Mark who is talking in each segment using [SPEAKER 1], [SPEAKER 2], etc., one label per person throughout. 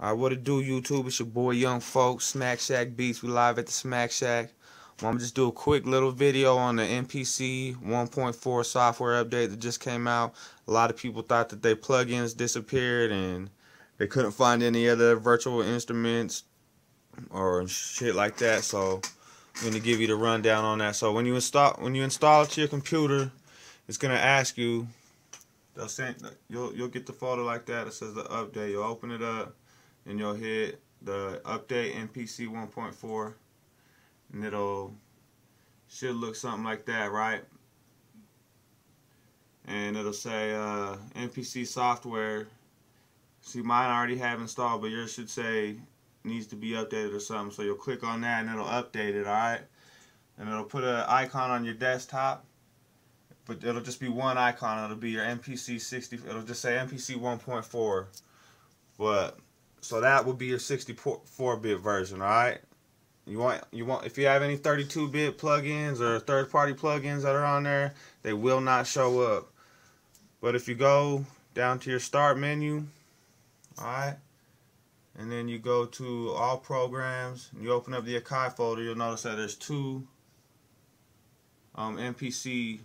[SPEAKER 1] Alright, what it do, YouTube? It's your boy Young Folk, Smack Shack Beats. We live at the Smack Shack. I'm gonna just do a quick little video on the MPC 1.4 software update that just came out. A lot of people thought that their plugins disappeared and they couldn't find any other virtual instruments or shit like that. So I'm gonna give you the rundown on that. So when you install when you install it to your computer, it's gonna ask you. They'll send you'll you'll get the folder like that. It says the update. You'll open it up and you'll hit the update MPC 1.4 and it'll should look something like that right? And it'll say uh, MPC software see mine I already have installed but yours should say needs to be updated or something. So you'll click on that and it'll update it alright and it'll put an icon on your desktop but it'll just be one icon. It'll be your MPC 60 it'll just say MPC 1.4 but so that would be your 64-bit version, all right? You want you want if you have any 32-bit plugins or third-party plugins that are on there, they will not show up. But if you go down to your start menu, all right? And then you go to all programs, and you open up the Akai folder, you'll notice that there's two um, MPC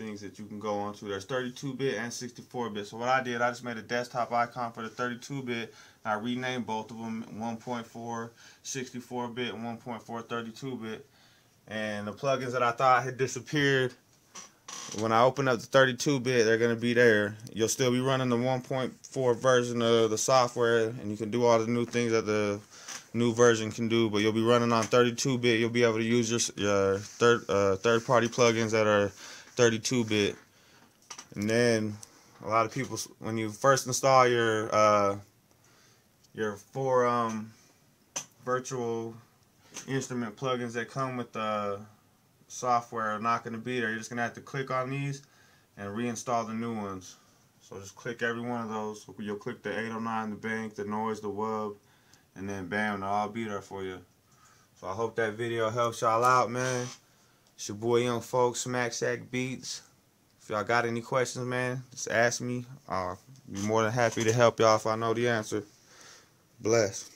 [SPEAKER 1] things that you can go on to. There's 32-bit and 64-bit. So what I did, I just made a desktop icon for the 32-bit. I renamed both of them 1.4 64-bit and 1.4 32-bit. And the plugins that I thought had disappeared, when I open up the 32-bit, they're going to be there. You'll still be running the 1.4 version of the software, and you can do all the new things that the new version can do. But you'll be running on 32-bit. You'll be able to use your, your third uh, third-party plugins that are 32-bit. And then a lot of people, when you first install your uh, your four um, virtual instrument plugins that come with the software are not going to be there. You're just going to have to click on these and reinstall the new ones. So just click every one of those. You'll click the 809, the bank, the noise, the wub, and then bam, they'll all be there for you. So I hope that video helps y'all out, man. It's your boy Young Folkes, Smack Shack Beats. If y'all got any questions, man, just ask me. I'll be more than happy to help y'all if I know the answer. Bless.